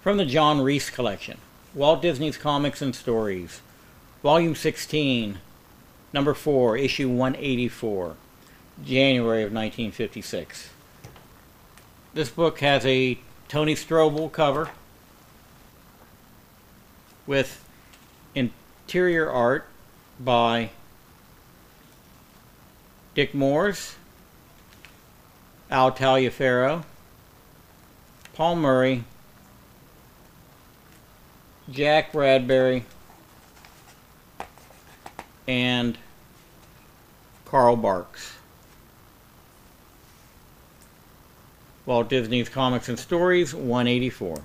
From the John Rees Collection Walt Disney's Comics and Stories, Volume 16, Number 4, Issue 184, January of 1956. This book has a Tony Strobel cover with interior art by Dick Moores, Al Taliaferro, Paul Murray, Jack Bradbury, and Carl Barks. Walt Disney's Comics and Stories, 184.